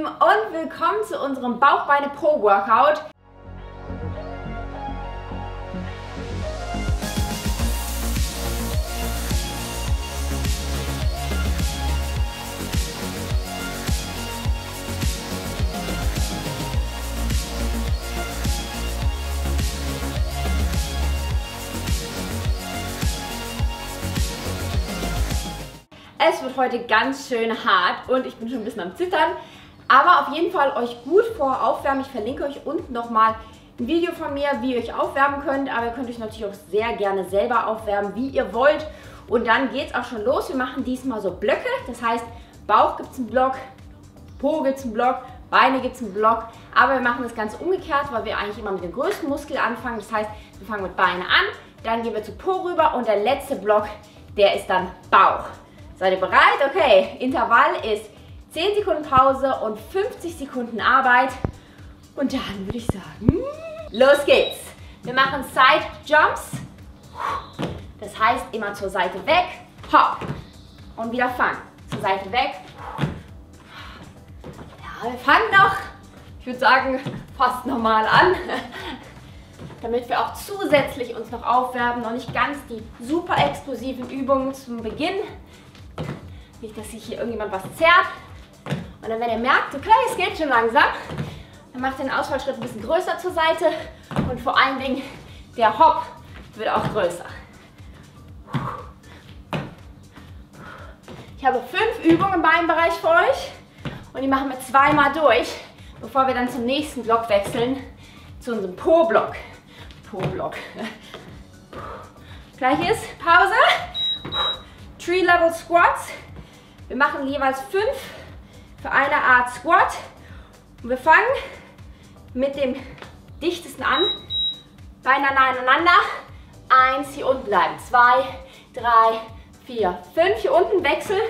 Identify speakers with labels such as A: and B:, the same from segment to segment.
A: Lieben und willkommen zu unserem Bauchbeine Pro Workout. Es wird heute ganz schön hart und ich bin schon ein bisschen am Zittern. Aber auf jeden Fall euch gut vor aufwärmen. Ich verlinke euch unten nochmal ein Video von mir, wie ihr euch aufwärmen könnt. Aber ihr könnt euch natürlich auch sehr gerne selber aufwärmen, wie ihr wollt. Und dann geht es auch schon los. Wir machen diesmal so Blöcke. Das heißt, Bauch gibt es einen Block, Po gibt es einen Block, Beine gibt es einen Block. Aber wir machen das ganz umgekehrt, weil wir eigentlich immer mit dem größten Muskel anfangen. Das heißt, wir fangen mit Beine an, dann gehen wir zu Po rüber und der letzte Block, der ist dann Bauch. Seid ihr bereit? Okay, Intervall ist 10 Sekunden Pause und 50 Sekunden Arbeit. Und dann würde ich sagen, los geht's. Wir machen Side Jumps. Das heißt, immer zur Seite weg, hopp. Und wieder fangen. Zur Seite weg. Ja, wir fangen noch, ich würde sagen, fast normal an. Damit wir auch zusätzlich uns noch aufwärmen. Noch nicht ganz die super explosiven Übungen zum Beginn. Nicht, dass sich hier irgendjemand was zerrt. Und dann, wenn ihr merkt, okay, es geht schon langsam, dann macht den Ausfallschritt ein bisschen größer zur Seite und vor allen Dingen der Hop wird auch größer. Ich habe fünf Übungen im Beinbereich für euch und die machen wir zweimal durch, bevor wir dann zum nächsten Block wechseln, zu unserem Po-Block. Po-Block. Gleich ist Pause. Tree Level Squats. Wir machen jeweils fünf für eine Art Squat. Und wir fangen mit dem dichtesten an. Beine aneinander. Eins, hier unten bleiben. Zwei, drei, vier, fünf. Hier unten Wechsel.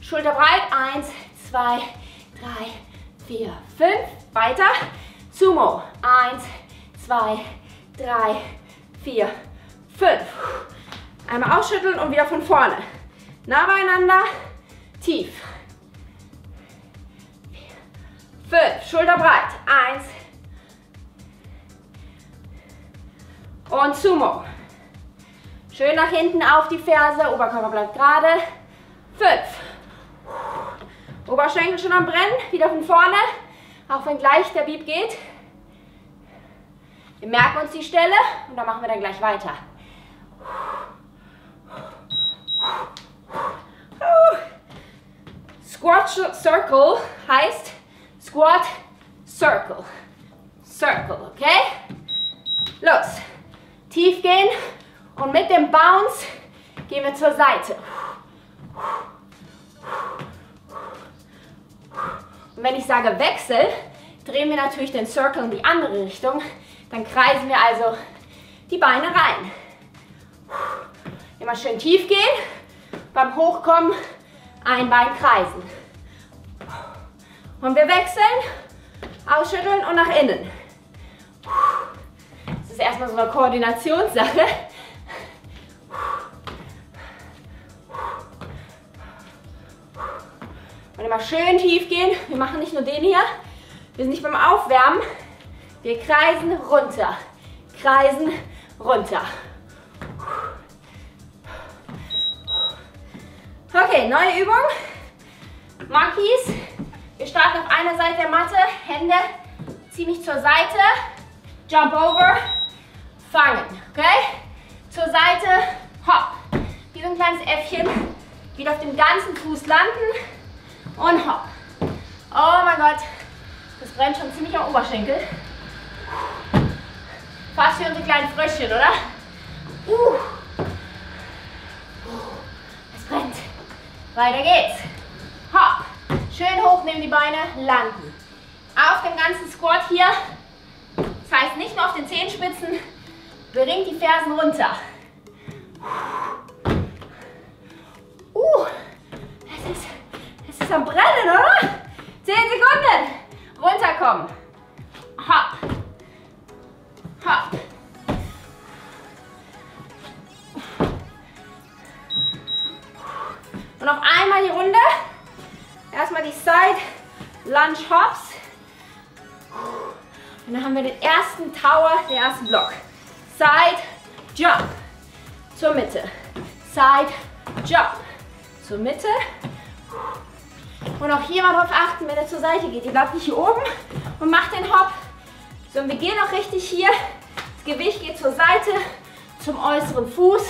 A: Schulter breit. Eins, zwei, drei, vier, fünf. Weiter. Sumo. Eins, zwei, drei, vier, fünf. Einmal ausschütteln und wieder von vorne. Nah beieinander tief. Fünf, Schulter breit. Eins. Und Sumo. Schön nach hinten auf die Ferse, Oberkörper bleibt gerade. Fünf. Oberschenkel schon am Brennen, wieder von vorne, auch wenn gleich der Beep geht. Wir merken uns die Stelle und dann machen wir dann gleich weiter. Squat Circle heißt Squat Circle. Circle, okay? Los. Tief gehen und mit dem Bounce gehen wir zur Seite. Und wenn ich sage Wechsel, drehen wir natürlich den Circle in die andere Richtung. Dann kreisen wir also die Beine rein. Immer schön tief gehen. Beim Hochkommen ein Bein kreisen. Und wir wechseln, ausschütteln und nach innen. Das ist erstmal so eine Koordinationssache. Und immer schön tief gehen. Wir machen nicht nur den hier. Wir sind nicht beim Aufwärmen. Wir kreisen runter. Kreisen runter. Okay, neue Übung. Monkeys. Wir starten auf einer Seite der Matte. Hände ziemlich zur Seite. Jump over. Fangen. Okay? Zur Seite. Hopp. Wie so ein kleines Äffchen. Wieder auf dem ganzen Fuß landen. Und hopp. Oh mein Gott. Das brennt schon ziemlich am Oberschenkel. Fast wie unsere kleinen Fröschchen, oder? Uh. Es brennt. Weiter geht's. Hopp. Schön hoch, nehmen die Beine, landen. Auf dem ganzen Squat hier. Das heißt nicht nur auf den Zehenspitzen. Bringt die Fersen runter. Uh, es ist, es ist am Brennen, oder? 10 Sekunden. Runterkommen. Ersten Tower, ersten Block. Side, Jump. Zur Mitte. Side, Jump. Zur Mitte. Und auch hier mal darauf achten, wenn er zur Seite geht. Ihr bleibt nicht hier oben und macht den Hop. So, und wir gehen auch richtig hier. Das Gewicht geht zur Seite, zum äußeren Fuß.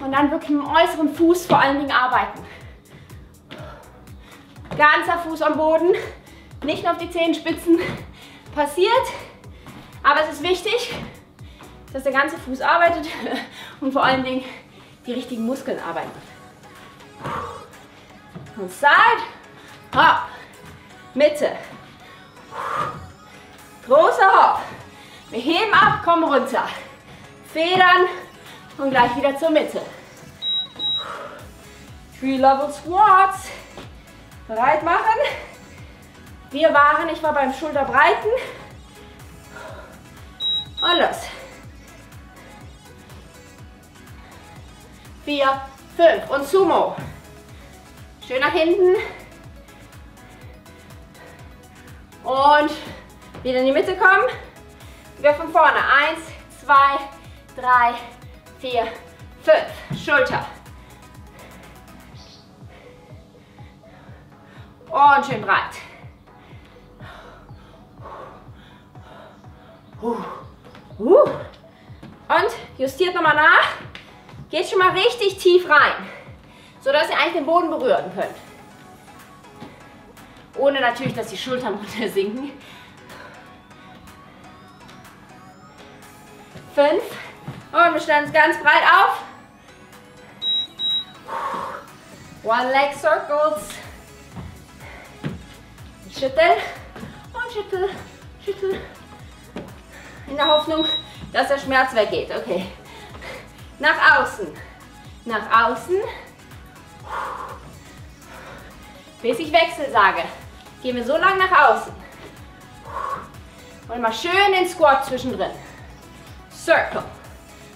A: Und dann wirklich mit dem äußeren Fuß vor allen Dingen arbeiten. Ganzer Fuß am Boden, nicht nur auf die Zehenspitzen passiert. Aber es ist wichtig, dass der ganze Fuß arbeitet und vor allen Dingen die richtigen Muskeln arbeiten. Und Side, Hop, Mitte. Großer Hop. Wir heben ab, kommen runter. Federn und gleich wieder zur Mitte. Three Level Squats. Bereit machen. Wir waren, ich war beim Schulterbreiten. Und los. Vier, fünf und Sumo. Schön nach hinten. Und wieder in die Mitte kommen. Wieder von vorne. Eins, zwei, drei, vier, fünf. Schulter. Und schön breit. Und justiert nochmal nach. Geht schon mal richtig tief rein, sodass ihr eigentlich den Boden berühren könnt. Ohne natürlich, dass die Schultern runter sinken. Fünf. Und wir stellen uns ganz breit auf. One leg circles. Schüttel und schüttel, schüttel. In der Hoffnung, dass der Schmerz weggeht. Okay. Nach außen. Nach außen. Bis ich Wechsel sage. Gehen wir so lang nach außen. Und mal schön den Squat zwischendrin. Circle.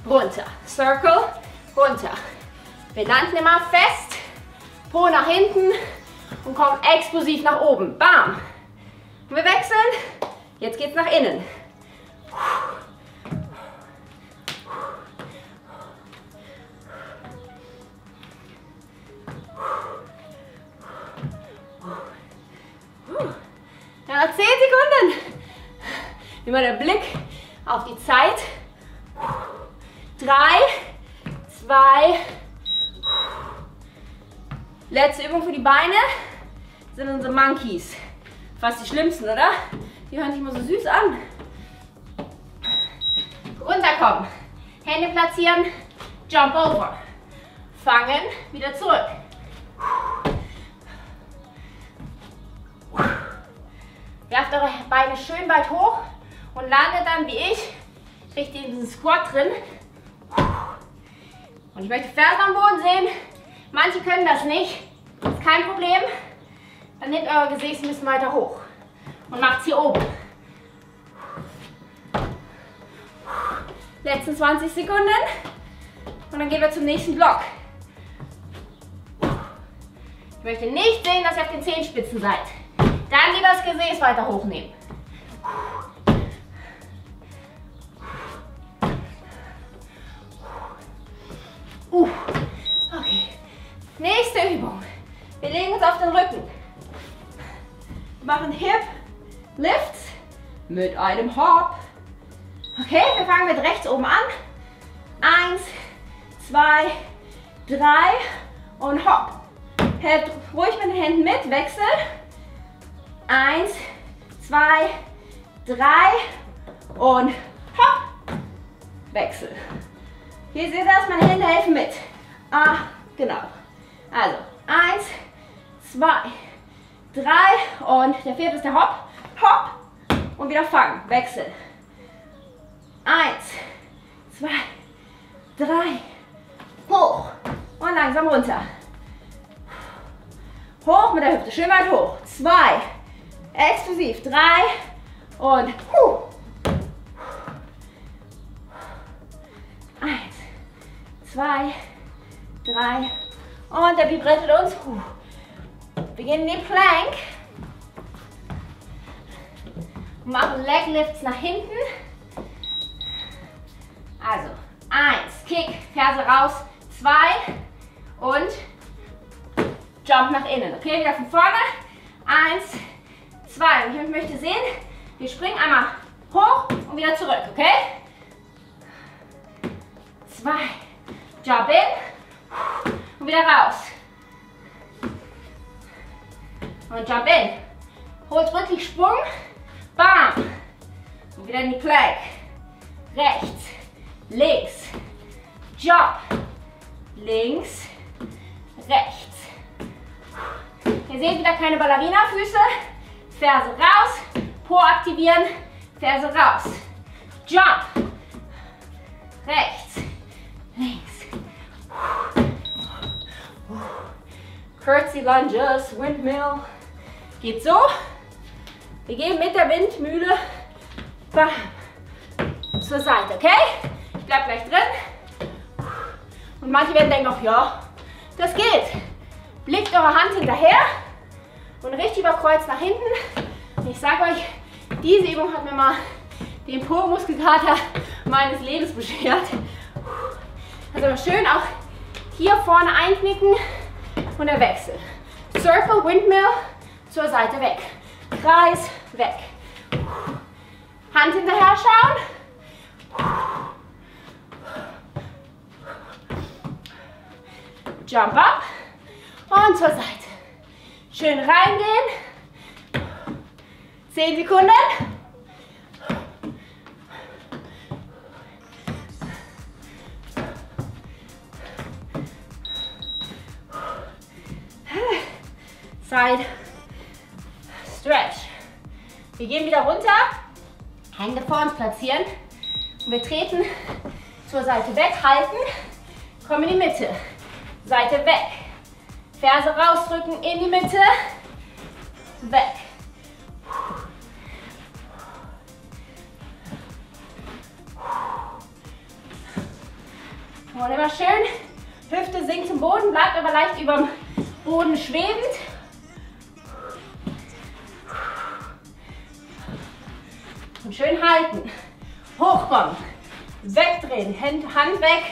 A: Runter. Circle. Runter. Wir landen immer fest. Po nach hinten und kommen explosiv nach oben. Bam. Und wir wechseln. Jetzt geht es nach innen. Ja, noch 10 Sekunden. Immer der Blick auf die Zeit. Drei, zwei, letzte Übung für die Beine sind unsere Monkeys. Fast die schlimmsten, oder? Die hören sich immer so süß an. Runterkommen. Hände platzieren. Jump over. Fangen. Wieder zurück. Werft eure Beine schön weit hoch und landet dann wie ich richtig in diesen Squat drin. Und ich möchte Fersen am Boden sehen. Manche können das nicht. Kein Problem. Dann nehmt euer Gesäß ein bisschen weiter hoch und macht es hier oben. Letzten 20 Sekunden. Und dann gehen wir zum nächsten Block. Ich möchte nicht sehen, dass ihr auf den Zehenspitzen seid. Dann lieber das Gesäß weiter hochnehmen. Okay. Nächste Übung. Wir legen uns auf den Rücken. Wir machen Hip Lifts mit einem Hop. Okay, wir fangen mit rechts oben an. Eins, zwei, drei und hopp. Hält ruhig mit den Händen mit, Wechsel. Eins, zwei, drei und hopp. Wechsel. Hier seht ihr das, meine Hände helfen mit. Ah, genau. Also, eins, zwei, drei und der vierte ist der Hopp. Hopp und wieder fangen. Wechsel. Eins, zwei, drei, hoch und langsam runter. Hoch mit der Hüfte, schön weit hoch. Zwei, exklusiv, drei und huh. Eins, zwei, drei und der Beat rettet uns. Gehen in den Plank. Machen Leg Lifts nach hinten. Also, eins, Kick, Ferse raus, zwei und Jump nach innen. Okay, wieder von vorne. Eins, zwei. Und ich möchte sehen, wir springen einmal hoch und wieder zurück, okay? Zwei. Jump in und wieder raus. Und jump in. Holt wirklich Sprung. Bam. Und wieder in die Plank. Rechts, links. Jump. Links, rechts. Ihr seht wieder keine Ballerina-Füße. Ferse raus, Po aktivieren, Ferse raus. Jump. Rechts, links. Curtsy Lunges, Windmill. Geht so. Wir gehen mit der Windmühle zur Seite, okay? Ich bleib gleich drin. Und manche werden denken auch, ja, das geht. Blickt eure Hand hinterher und richtig über Kreuz nach hinten. Ich sage euch, diese Übung hat mir mal den Po-Muskelkater meines Lebens beschert. Also schön auch hier vorne einknicken und der Wechsel. Circle, Windmill, zur Seite weg. Kreis, weg. Hand hinterher schauen. Jump up und zur Seite. Schön reingehen. 10 Sekunden. Side Stretch. Wir gehen wieder runter, Hände vor uns platzieren und wir treten zur Seite weg, halten, kommen in die Mitte, Seite weg, Ferse rausdrücken in die Mitte, weg. Und immer schön, Hüfte sinkt zum Boden, bleibt aber leicht über dem Boden schwebend. Und schön halten. Hochkommen. Wegdrehen. Hand weg.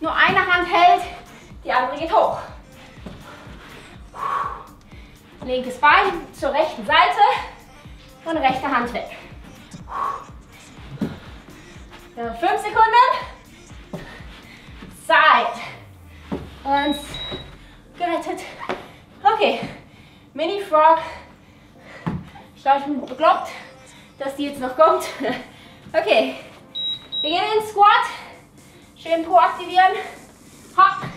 A: Nur eine Hand hält, die andere geht hoch. Linkes Bein zur rechten Seite und rechte Hand weg. Ja, fünf Sekunden. Side. Und gerettet. Okay. Mini Frog. Ich glaube, ich bin bekloppt, dass die jetzt noch kommt. Okay. Wir gehen in den Squat. Schön Po aktivieren. Hopp.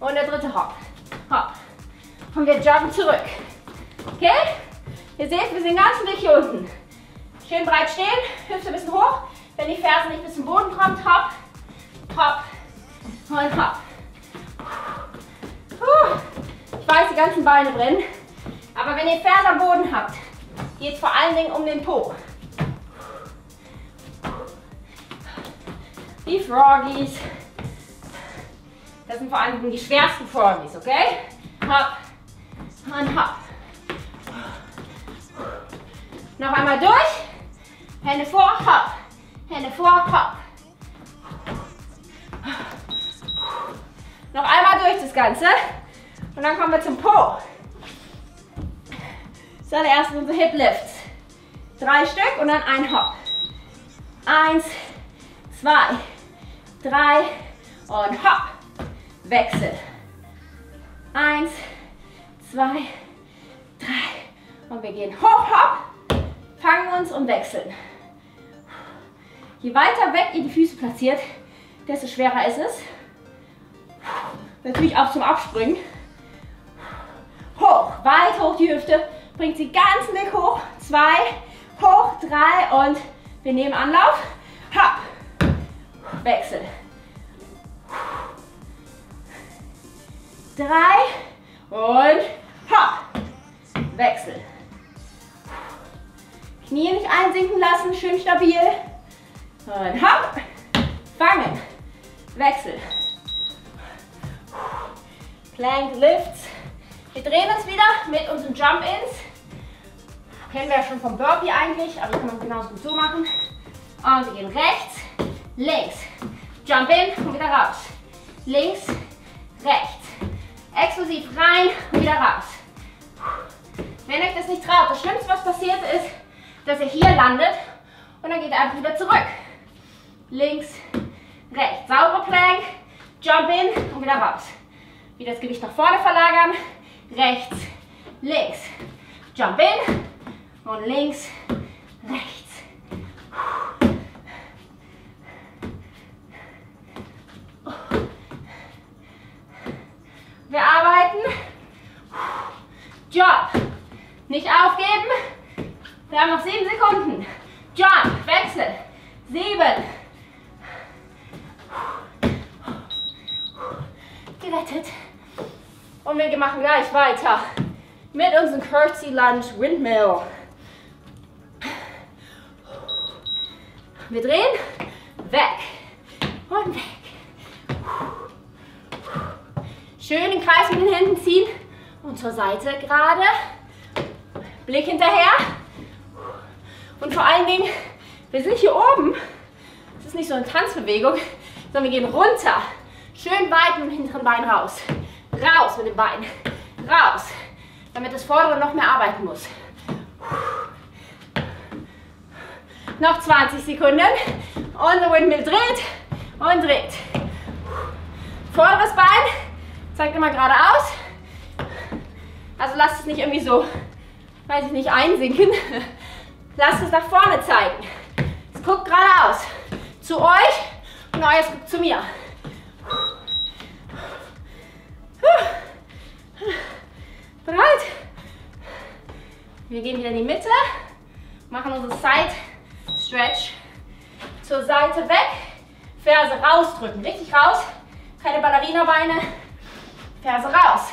A: Und der dritte Hopp. Hopp. Und wir jumpen zurück. Okay? Ihr seht, wir sind ganz dick hier unten. Schön breit stehen, Hüfte ein bisschen hoch. Wenn die Ferse nicht bis zum Boden kommt, hopp, hopp und hopp. Ich weiß, die ganzen Beine brennen. Aber wenn ihr Ferse am Boden habt, geht es vor allen Dingen um den Po. Die Froggies. Das sind vor allem die schwersten Froggies, okay? Hopp und hopp. Noch einmal durch. Hände vor, hopp. Hände vor, hopp. Noch einmal durch das Ganze. Und dann kommen wir zum Po. Zuallererst unsere Hip Lifts. Drei Stück und dann ein Hopp. Eins, zwei, drei und hopp. Wechsel. Eins, zwei, drei. Und wir gehen hoch, hopp. Fangen uns und wechseln. Je weiter weg ihr die Füße platziert, desto schwerer ist es. Natürlich auch zum Abspringen. Hoch, weit hoch die Hüfte. Bringt sie ganz dick hoch. Zwei, hoch, drei und wir nehmen Anlauf. Hopp. Wechsel. Drei und hopp. Wechsel. Knie nicht einsinken lassen, schön stabil. Und hopp. Fangen. Wechsel. Plank Lifts. Wir drehen uns wieder mit unseren Jump-Ins. Kennen wir ja schon vom Burpee eigentlich, aber das kann man genauso gut so machen. Und wir gehen rechts, links, jump in und wieder raus. Links, rechts. Explosiv rein wieder raus. Wenn euch das nicht traut, das Schlimmste, was passiert ist, dass ihr hier landet und dann geht ihr einfach wieder zurück. Links, rechts. Saubere Plank, jump in und wieder raus. Wieder das Gewicht nach vorne verlagern. Rechts, links. Jump in und links, rechts. Wir arbeiten. Job. Nicht aufgeben. Wir haben noch sieben Sekunden. Jump. Wechsel. Sieben. Gerettet. Und wir machen gleich weiter mit unserem Curtsy Lunge Windmill. Wir drehen. Weg. Und weg. Schön den Kreis mit den Händen ziehen und zur Seite gerade. Blick hinterher. Und vor allen Dingen, wir sind hier oben. Es ist nicht so eine Tanzbewegung, sondern wir gehen runter. Schön weit mit dem hinteren Bein raus. Raus mit dem Bein. Raus. Damit das vordere noch mehr arbeiten muss. Noch 20 Sekunden. Und der Windmill dreht und dreht. Vorderes Bein Zeigt immer geradeaus. Also lasst es nicht irgendwie so, weiß ich nicht, einsinken. Lasst es nach vorne zeigen. Es guckt geradeaus. Zu euch und euer guckt zu mir. Bereit? Wir gehen wieder in die Mitte, machen unsere Side Stretch zur Seite weg, Ferse rausdrücken, richtig raus, keine Ballerina-Beine, Ferse raus.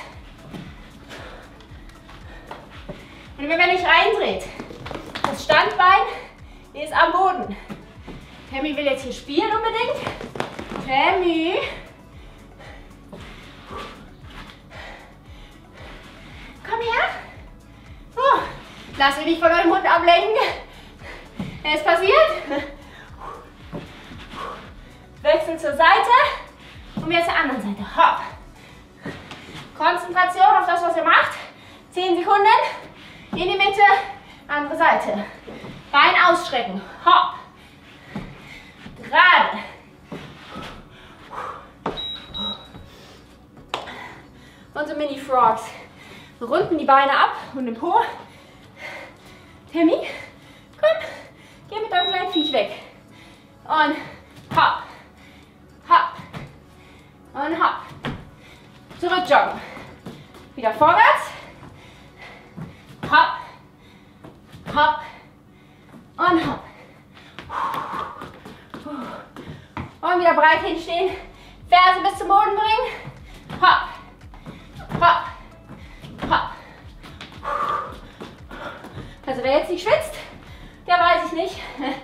A: Und wenn ihr nicht reindreht, das Standbein ist am Boden. Tammy will jetzt hier spielen unbedingt. Tammy. Komm her. So, lass mich nicht von eurem Mund ablenken. Es passiert. Wechsel zur Seite und jetzt zur anderen Seite. Hopp. Konzentration auf das, was ihr macht. 10 Sekunden. In die Mitte, andere Seite. Bein ausstrecken. Hopp. Gerade. Unsere Mini-Frogs. Runden die Beine ab und den Po. Tammy, komm. Geh mit deinem kleinen Viech weg. Und hopp. Hopp. Und hopp. Zurück joggen. Wieder vorwärts. Hopp. Hopp. Und hopp. Und wieder breit hinstehen. Ferse bis zum Boden bringen. Hopp. Hopp. Hopp. Also wer jetzt nicht schwitzt, der weiß ich nicht.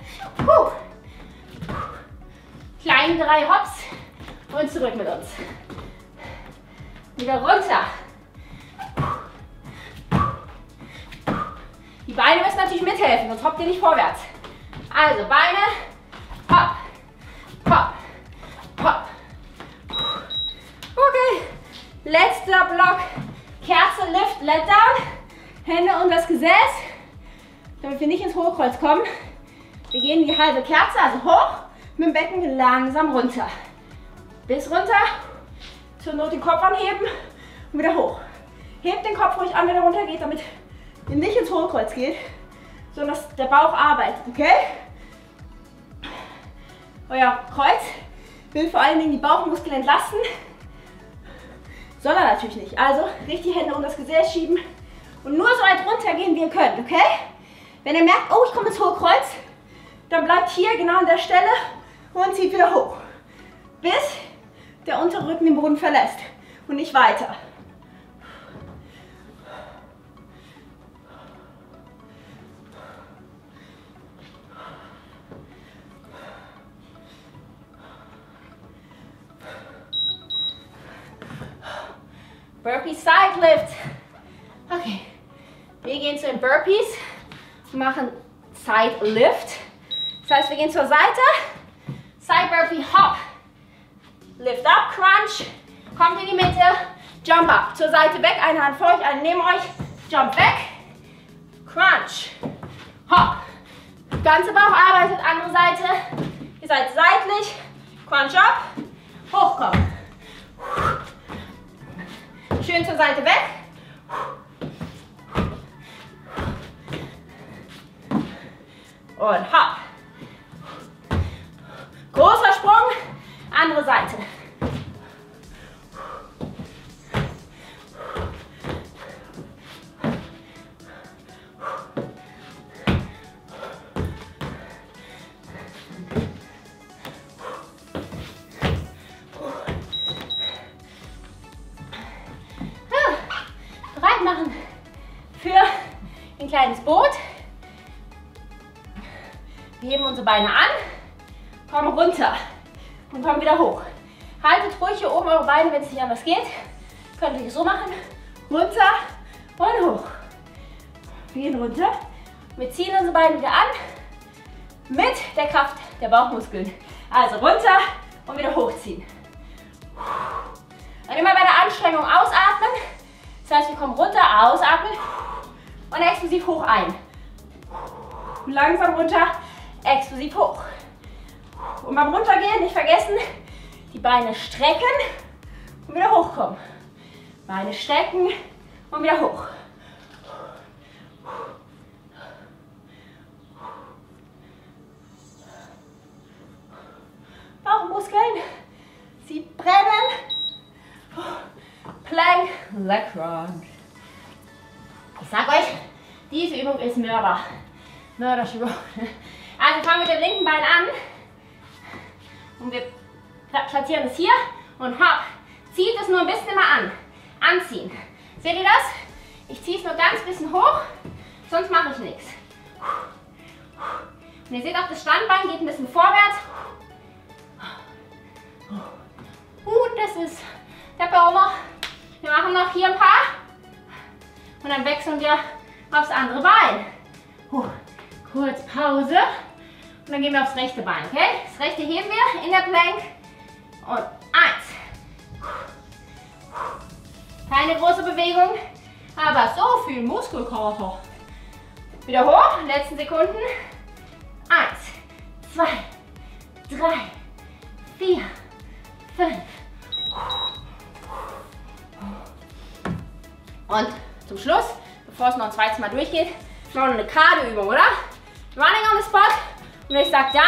A: Kleine drei Hops und zurück mit uns. Wieder runter. Die Beine müssen natürlich mithelfen, sonst hoppt ihr nicht vorwärts. Also Beine, hopp, hopp, hopp. Okay, letzter Block. Kerze, Lift, Let Down. Hände um das Gesäß, damit wir nicht ins Hochkreuz kommen. Wir gehen die halbe Kerze, also hoch, mit dem Becken langsam runter. Bis runter, zur Not den Kopf anheben und wieder hoch. Hebt den Kopf ruhig an, wenn er runter geht, damit ihr nicht ins Hohlkreuz geht, sondern dass der Bauch arbeitet, okay? Euer Kreuz will vor allen Dingen die Bauchmuskeln entlasten. Soll er natürlich nicht. Also richtig die Hände um das Gesäß schieben und nur so weit runter gehen, wie ihr könnt, okay? Wenn ihr merkt, oh, ich komme ins Hohlkreuz, dann bleibt hier genau an der Stelle und zieht wieder hoch. Bis der untere Rücken den Boden verlässt und nicht weiter. Burpee Side Lift. Okay, wir gehen zu den Burpees. Machen Side Lift. Das heißt, wir gehen zur Seite. Side Burpee, Hop. Lift up, Crunch. Kommt in die Mitte. Jump up. Zur Seite weg. Eine Hand vor euch, eine neben euch. Jump weg. Crunch. Hop. Ganze Bauch arbeitet, andere Seite. Ihr seid seitlich. Crunch up. Hochkommen. Schön zur Seite weg. Und hopp. Beine an, kommen runter und kommen wieder hoch. Haltet ruhig hier oben eure Beine, wenn es nicht anders geht. Könnt ihr so machen. Runter und hoch. Wir gehen runter. Wir ziehen unsere Beine wieder an mit der Kraft der Bauchmuskeln. Also runter und wieder hochziehen. Und immer bei der Anstrengung ausatmen. Das heißt, wir kommen runter, ausatmen und explosiv hoch ein. Langsam runter, explosiv hoch. Und beim Runtergehen nicht vergessen, die Beine strecken und wieder hochkommen. Beine strecken und wieder hoch. Bauchmuskeln, sie brennen. Plank, Leg Rock. Ich sag euch, diese Übung ist Mörder. Mörderübung. Also fangen wir mit dem linken Bein an. Und wir platzieren es hier und hopp. Zieht es nur ein bisschen immer an. Anziehen. Seht ihr das? Ich ziehe es nur ganz bisschen hoch, sonst mache ich nichts. Und ihr seht auch, das Standbein geht ein bisschen vorwärts. Gut, das ist der Baumer. Wir machen noch hier ein paar. Und dann wechseln wir aufs andere Bein. Kurz Pause. Und dann gehen wir aufs rechte Bein, okay? Das rechte heben wir in der Plank. Und eins. Keine große Bewegung, aber so viel Muskelkater. Wieder hoch, letzten Sekunden. Eins, zwei, drei, vier, fünf. Und zum Schluss, bevor es noch ein zweites Mal durchgeht, wir eine Cardio-Übung, oder? Running on the spot. Und wenn ich sage down,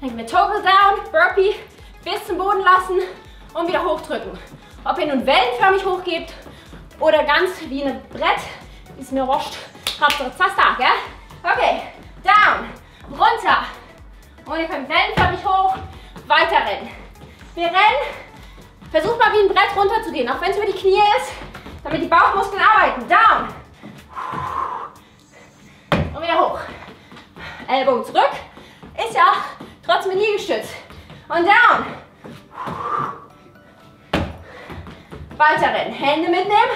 A: dann gehen wir Toggle down, Burpee, bis zum Boden lassen und wieder hochdrücken. Ob ihr nun wellenförmig hochgebt oder ganz wie ein Brett, ist mir wurscht. Hauptsache fast da, gell? Okay, down, runter. Und ihr könnt wellenförmig hoch, weiter rennen. Wir rennen. Versucht mal wie ein Brett runter zu gehen, auch wenn es über die Knie ist, damit die Bauchmuskeln arbeiten. Down. Und wieder hoch. Ellbogen zurück. Ist ja trotzdem Liegestütz. Und down. Weiter rennen. Hände mitnehmen.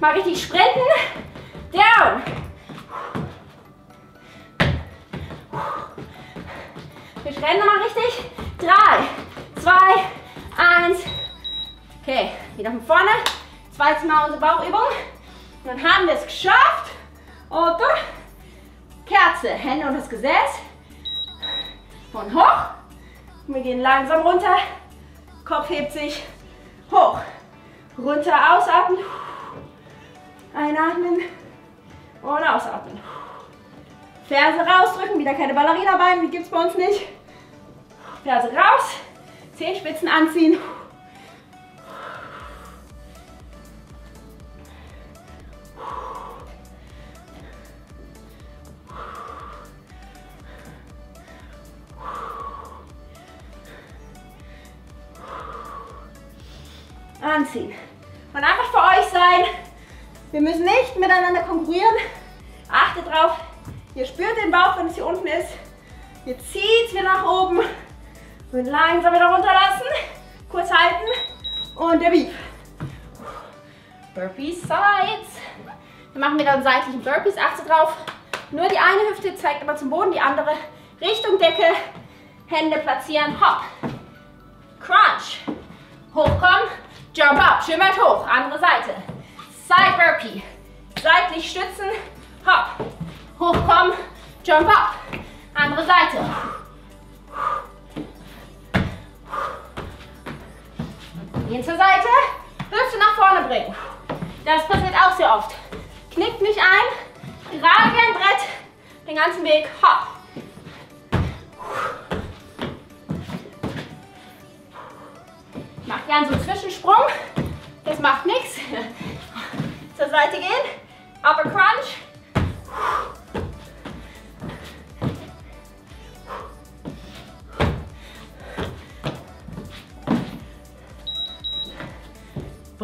A: Mal richtig sprinten. Down. Wir rennen nochmal richtig. Drei, zwei, eins. Okay, wieder von vorne. Zweites Mal unsere Bauchübung. Und dann haben wir es geschafft. Und Kerze, Hände unter das Gesäß. Und hoch. Und wir gehen langsam runter. Kopf hebt sich. Hoch. Runter, ausatmen. Einatmen. Und ausatmen. Ferse rausdrücken. Wieder keine Ballerina-Beine, die gibt es bei uns nicht. Ferse raus. Zehenspitzen. Anziehen. Ihr spürt den Bauch, wenn es hier unten ist. Ihr zieht wieder nach oben. Und langsam wieder runterlassen. Kurz halten. Und der Beep. Burpees Sides. Wir machen wieder einen seitlichen Burpees. Achtet drauf. Nur die eine Hüfte zeigt immer zum Boden, die andere Richtung Decke. Hände platzieren, hopp. Crunch. Hochkommen, jump up, schön weit hoch, andere Seite. Side Burpee. Seitlich stützen, hopp. Jump up. Andere Seite. Gehen zur Seite, Hüfte nach vorne bringen. Das passiert auch sehr oft. Knickt nicht ein, gerade wie ein Brett, den ganzen Weg, hopp. Macht gern so Zwischensprung, das macht nichts. Zur Seite gehen, Upper Crunch.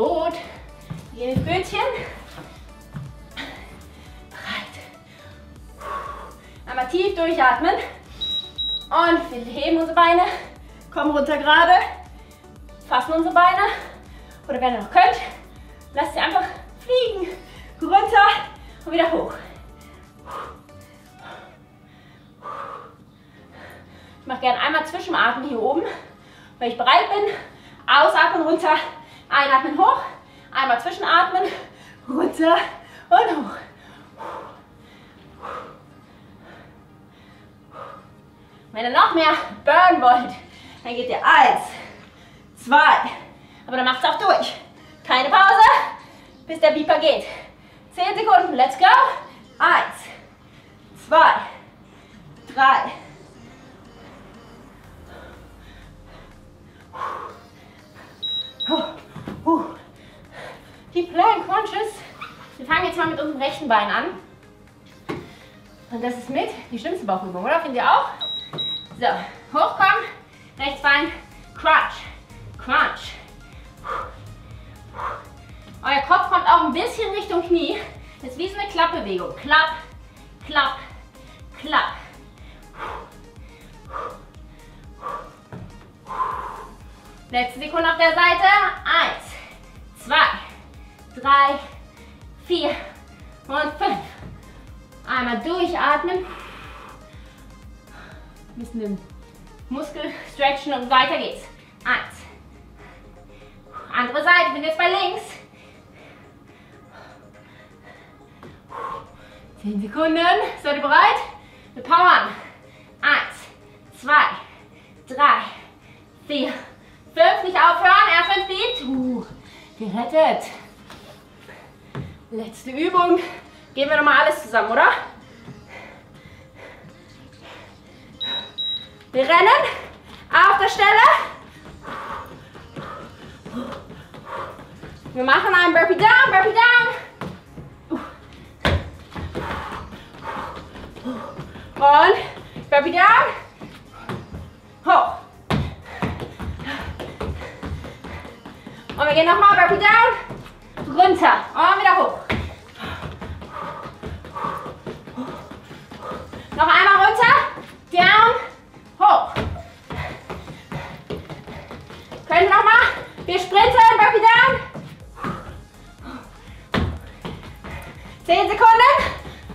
A: Boot. Hier Bötchen. Breit. Einmal tief durchatmen. Und wir heben unsere Beine. Kommen runter gerade. Fassen unsere Beine. Oder wenn ihr noch könnt, lasst sie einfach Bauchübung, oder? Findet ihr auch? So, hochkommen, rechts Bein, Crunch, Crunch. Euer Kopf kommt auch ein bisschen Richtung Knie. Das ist wie so eine Klappbewegung. Klapp, klapp, klapp. Letzte Sekunde auf der Seite. Eins, zwei, drei, vier und fünf. Einmal durchatmen. Bisschen den Muskel stretchen und weiter geht's. Eins. Andere Seite, bin jetzt bei links. Zehn Sekunden. Seid ihr bereit? Wir powern. Eins, zwei, drei, vier, fünf. Nicht aufhören. Erst ein Beat. Uh, gerettet. Letzte Übung. Gehen wir nochmal alles zusammen, oder? Wir rennen auf der Stelle. Wir machen einen Burpee Down, Burpee Down. Und Burpee Down. Hoch. Und wir gehen nochmal Burpee Down. Runter. Und wieder hoch. Sprinten. Burpee Down. 10 Sekunden.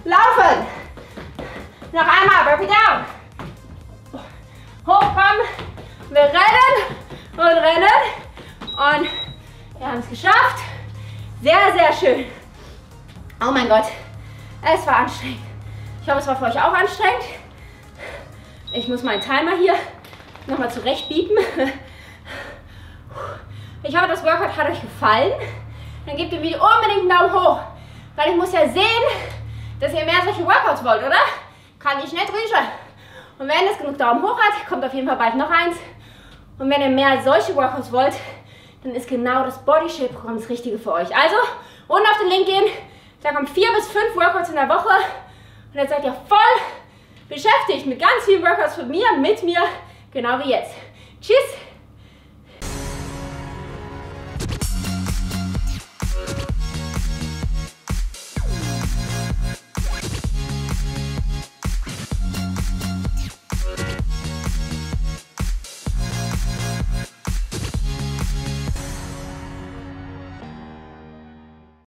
A: Laufen. Noch einmal. Burpee Down. Hochkommen. Wir rennen und rennen. Und wir haben es geschafft. Sehr, sehr schön. Oh mein Gott. Es war anstrengend. Ich hoffe, es war für euch auch anstrengend. Ich muss meinen Timer hier nochmal zurecht biepen. Ich hoffe, das Workout hat euch gefallen. Dann gebt dem Video unbedingt einen Daumen hoch. Weil ich muss ja sehen, dass ihr mehr solche Workouts wollt, oder? Kann ich nicht riechen. Und wenn es genug Daumen hoch hat, kommt auf jeden Fall bald noch eins. Und wenn ihr mehr solche Workouts wollt, dann ist genau das Body Shape Programm das Richtige für euch. Also, unten auf den Link gehen. Da kommen vier bis fünf Workouts in der Woche. Und dann seid ihr voll beschäftigt mit ganz vielen Workouts von mir, mit mir, genau wie jetzt. Tschüss!